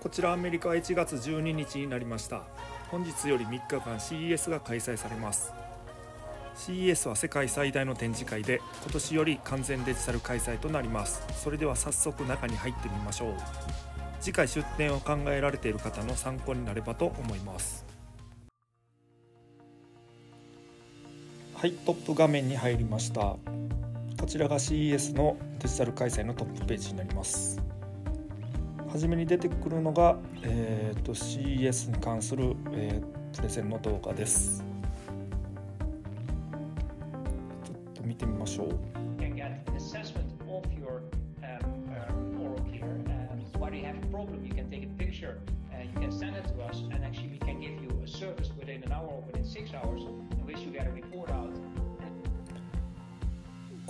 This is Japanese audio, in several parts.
こちらアメリカは1月12日になりました。本日より3日間 CES が開催されます。CES は世界最大の展示会で今年より完全デジタル開催となります。それでは早速中に入ってみましょう。次回出展を考えられている方の参考になればと思います。はいトップ画面に入りました。こちらが CES のデジタル開催のトップページになります。初めに出てくるのが、えーと、CS に関する、えー、プレゼンの動画です。ちょっと見てみましょう。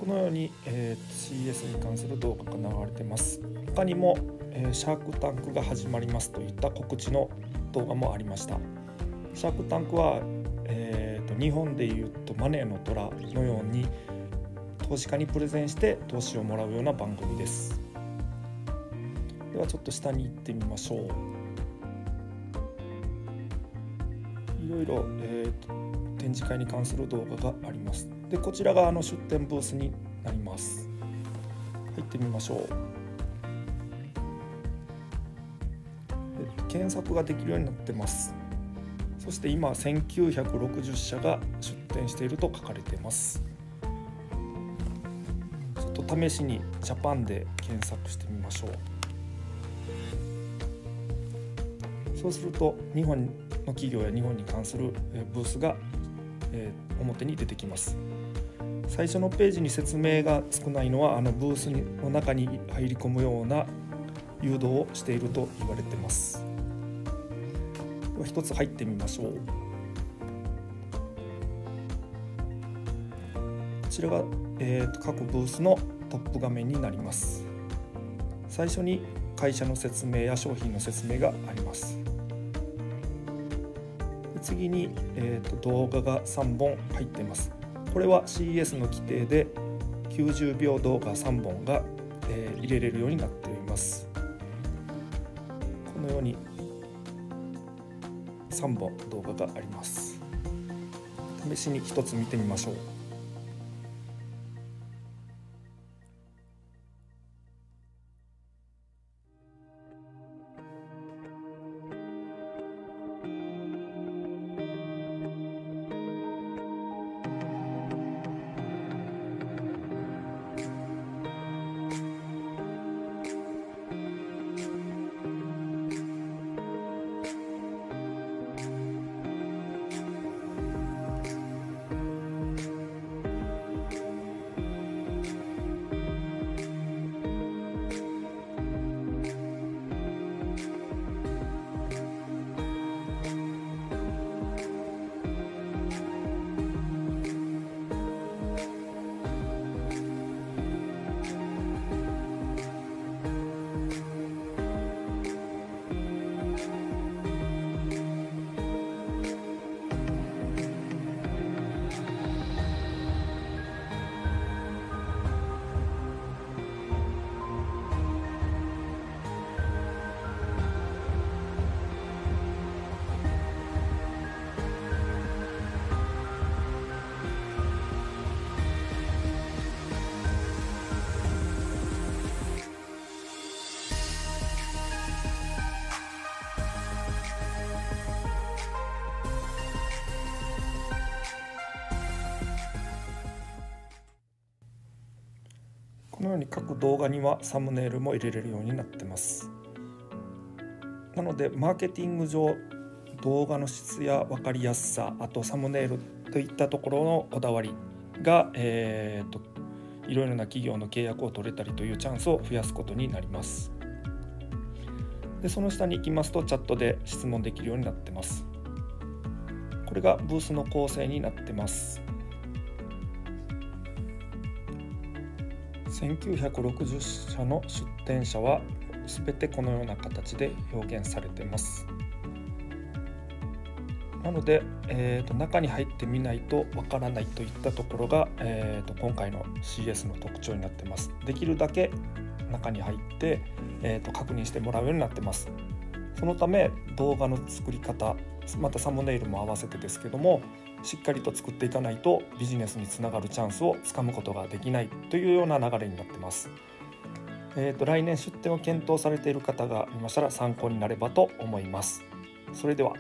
このように、えー、CS に関する動画が流れてます。他にもえシャークタンクが始まりますといった告知の動画もありました。シャークタンクは、えーと、日本でいうとマネーの虎のように投資家にプレゼンして投資をもらうような番組です。ではちょっと下に行ってみましょう。いろいろ、えーと、展示会に関する動画があります。でこちらがあの出展ブースになります。入ってみましょう。検索ができるようになってます。そして今1960社が出展していると書かれています。ちょっと試しにジャパンで検索してみましょう。そうすると日本の企業や日本に関するブースが表に出てきます。最初のページに説明が少ないのはあのブースの中に入り込むような誘導をしていると言われてます。では一つ入ってみましょう。こちらが、えーと、各ブースのトップ画面になります。最初に会社の説明や商品の説明があります。次に、えーと、と動画が3本入っています。これは CES の規定で90秒動画3本が、えー、入れれるようになっています。このように3本動画があります。試しに1つ見てみましょう。このように各動画にはサムネイルも入れれるようになってます。なのでマーケティング上動画の質や分かりやすさあとサムネイルといったところのこだわりが、えーと、いろいろな企業の契約を取れたりというチャンスを増やすことになります。でその下に行きますとチャットで質問できるようになってます。これがブースの構成になってます。1960社の出展者は全てこのような形で表現されています。なので、えーと、中に入ってみないとわからないといったところが、えーと、今回の CS の特徴になってます。できるだけ中に入って、えーと確認してもらうようになってます。そのため動画の作り方またサムネイルも合わせてですけどもしっかりと作っていかないとビジネスにつながるチャンスをつかむことができないというような流れになってます。えーと、来年出店を検討されている方がいましたら参考になればと思います。それでは